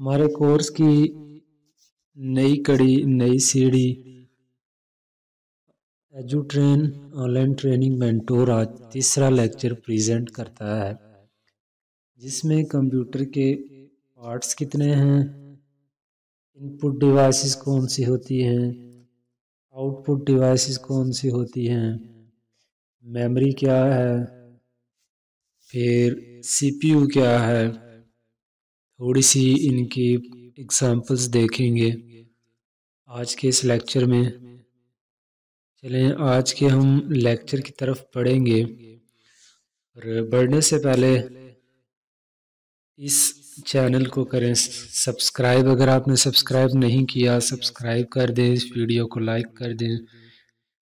हमारे कोर्स की नई कड़ी, नई सीढ़ी, edu train, online training mentor आज तीसरा लेक्चर प्रेजेंट करता है, जिसमें कंप्यूटर के पार्ट्स कितने हैं, इनपुट डिवाइसेस कौन सी होती हैं, आउटपुट डिवाइसेस कौन सी होती हैं, मेमोरी क्या है, फिर सीपीयू क्या है थोड़ी सी इनकी एग्जांपल्स देखेंगे। आज के इस लेक्चर में चलें, आज के हम लेक्चर की तरफ़ पढ़ेंगे और बढ़ने से पहले इस चैनल को करें सब्सक्राइब अगर आपने सब्सक्राइब नहीं किया सब्सक्राइब कर दें, इस वीडियो को लाइक कर दें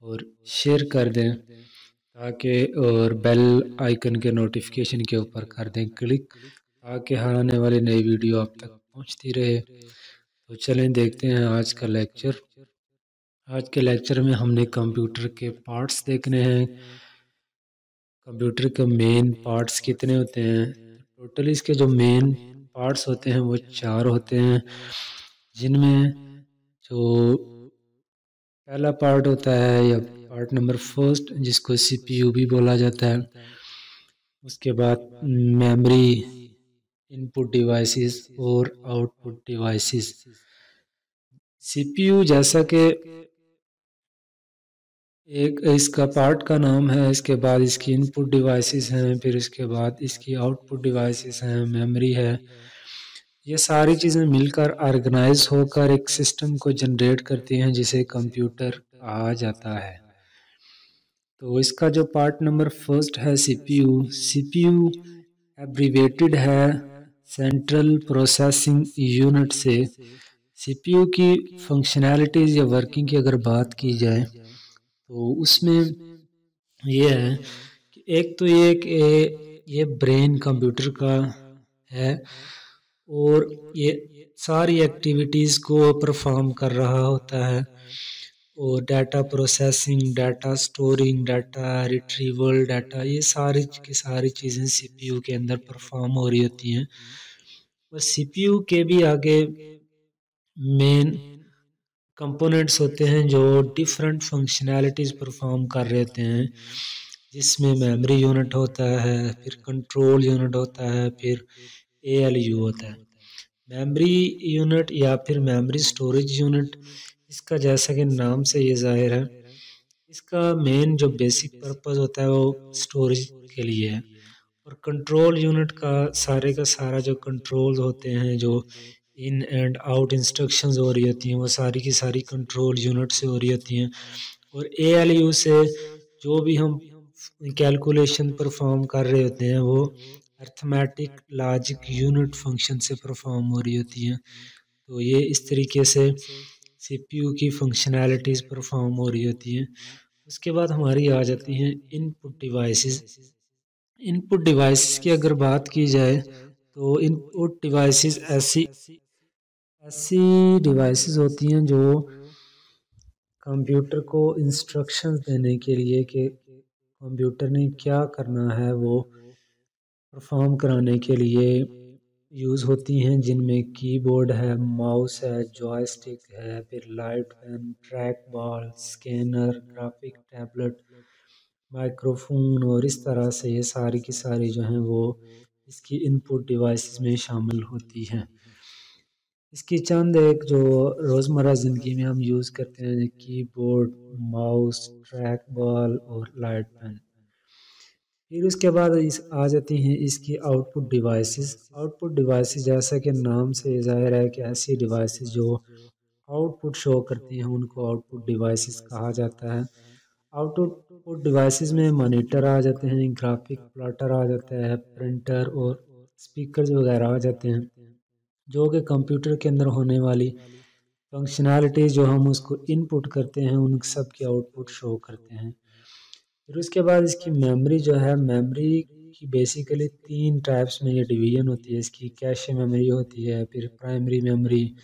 और शेयर कर दें ताकि और बेल आइकन के नोटिफिकेशन के ऊपर कर दें। क्लिक ताकि हर आने वाली नई वीडियो आप तक पहुँचती रहे। तो चलें, देखते हैं आज का लेक्चर। आज के लेक्चर में हमने कंप्यूटर के पार्ट्स देखने हैं। कंप्यूटर के मेन पार्ट्स कितने होते हैं? टोटल इसके जो मेन पार्ट्स होते हैं, वो चार होते हैं। जिनमें जो पहला पार्ट होता है या पार्ट नंबर फ़र्स्ट, जिसको सीपीयू भी बोला जाता है। उसके बाद मेमोरी इनपुट डिवाइसेस और आउटपुट डिवाइसेस। सीपीयू जैसा कि एक इसका पार्ट का नाम है, इसके बाद इसकी इनपुट डिवाइसेस हैं, फिर इसके बाद इसकी आउटपुट डिवाइसेस हैं, मेमोरी है। ये सारी चीज़ें मिलकर ऑर्गेनाइज होकर एक सिस्टम को जनरेट करती हैं, जिसे कंप्यूटर कहा जाता है। तो इसका जो पार्ट नंबर फ़र्स्ट है, सीपीयू। सीपीयू एब्रीवेटेड है सेंट्रल प्रोसेसिंग यूनिट से सीपीयू की फंक्शनैलिटीज़ या वर्किंग की अगर बात की जाए तो उसमें ये है कि एक तो ये कि ये ब्रेन कंप्यूटर का है और ये सारी एक्टिविटीज़ को परफॉर्म कर रहा होता है। और data processing data storing data retrieval data ये सारी की सारी चीज़ें सीपीयू के अंदर परफॉर्म हो रही होती हैं। और सीपीयू के भी आगे मेन कंपोनेंट्स होते हैं जो डिफरेंट फंक्शनैलिटीज़ परफॉर्म कर रहे होते हैं। जिसमें मेमोरी यूनिट होता है, फिर कंट्रोल यूनिट होता है, फिर ए होता है। मेमोरी यूनिट या फिर मेमोरी स्टोरेज यूनिट इसका जैसा कि नाम से ये ज़ाहिर है, इसका मेन जो बेसिक पर्पज़ होता है वो स्टोरेज के लिए है। और कंट्रोल यूनिट का सारे का सारा जो कंट्रोल होते हैं, जो इन एंड आउट इंस्ट्रक्शंस हो रही होती हैं, वो सारी की सारी कंट्रोल यूनिट से हो रही होती हैं। और ए से जो भी हम कैलकुलेशन परफॉर्म कर रहे होते हैं, वो अर्थमेटिक लॉजिक यूनिट फ़ंक्शन से परफॉर्म हो रही होती हैं। तो ये इस तरीके से सीपीयू की फंक्शनैलिटीज़ परफॉर्म हो रही होती हैं। उसके बाद हमारी आ जाती हैं इनपुट डिवाइसेस इनपुट डिवाइसेस की अगर बात की जाए तो इनपुट डिवाइसेस ऐसी ऐसी डिवाइसेस होती हैं जो कंप्यूटर को इंस्ट्रक्शंस देने के लिए कि कंप्यूटर ने क्या करना है, वो परफॉर्म कराने के लिए यूज़ होती हैं, जिनमें कीबोर्ड है माउस है जॉयस्टिक है, फिर light pen track ball scanner graphic tablet microphone और इस तरह से ये सारी की सारी जो हैं वो इसकी इनपुट डिवाइसेस में शामिल होती हैं। इसकी चंद एक जो रोज़मर्रा ज़िंदगी में हम यूज़ करते हैं कीबोर्ड माउस ट्रैक बॉल और लाइट पेन फिर उसके बाद इस आ जाती हैं इसकी आउटपुट डिवाइसेस आउटपुट डिवाइसेस जैसा कि नाम से ज़ाहिर है कि ऐसी डिवाइसेस जो आउटपुट शो करती हैं, उनको आउटपुट डिवाइसेस कहा जाता है। आउटपुट डिवाइसेस में मॉनिटर आ जाते हैं ग्राफिक प्लाटर आ जाता है प्रिंटर और स्पीकर वगैरह आ जाते हैं, जो कि कंप्यूटर के अंदर होने वाली फंक्शनैलिटी जो हम उसको इनपुट करते हैं, उन सब की आउटपुट शो करते हैं। फिर उसके बाद इसकी मेमोरी जो है मेमोरी की बेसिकली तीन टाइप्स में ये डिवीज़न होती है। इसकी कैश मेमोरी होती है, फिर प्राइमरी मेमोरी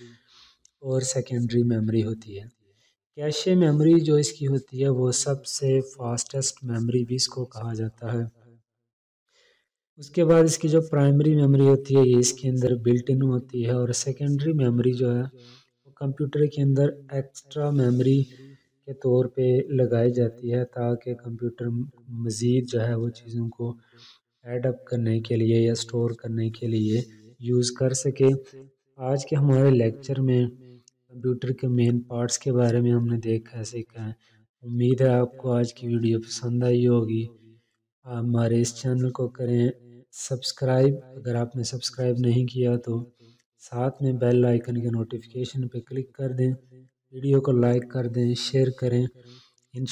और सेकेंडरी मेमोरी होती है। कैश मेमोरी जो इसकी होती है, वो सबसे फास्टेस्ट मेमोरी भी इसको कहा जाता है। उसके बाद इसकी जो प्राइमरी मेमोरी होती है, ये इसके अंदर बिल्ट इन होती है और सेकेंडरी मेमोरी जो है, वो कंप्यूटर के अंदर एक्स्ट्रा मेमोरी के तौर पे लगाई जाती है ताकि कंप्यूटर मज़ीद जो है वो चीज़ों को एडअप करने के लिए या स्टोर करने के लिए यूज़ कर सके। आज के हमारे लेक्चर में कंप्यूटर के मेन पार्ट्स के बारे में हमने देखा है सीखा है। उम्मीद है आपको आज की वीडियो पसंद आई होगी। आप हमारे इस चैनल को करें सब्सक्राइब अगर आपने सब्सक्राइब नहीं किया तो साथ में बेल आइकन के नोटिफिकेशन पे क्लिक कर दें। वीडियो को लाइक कर दें शेयर करें। इन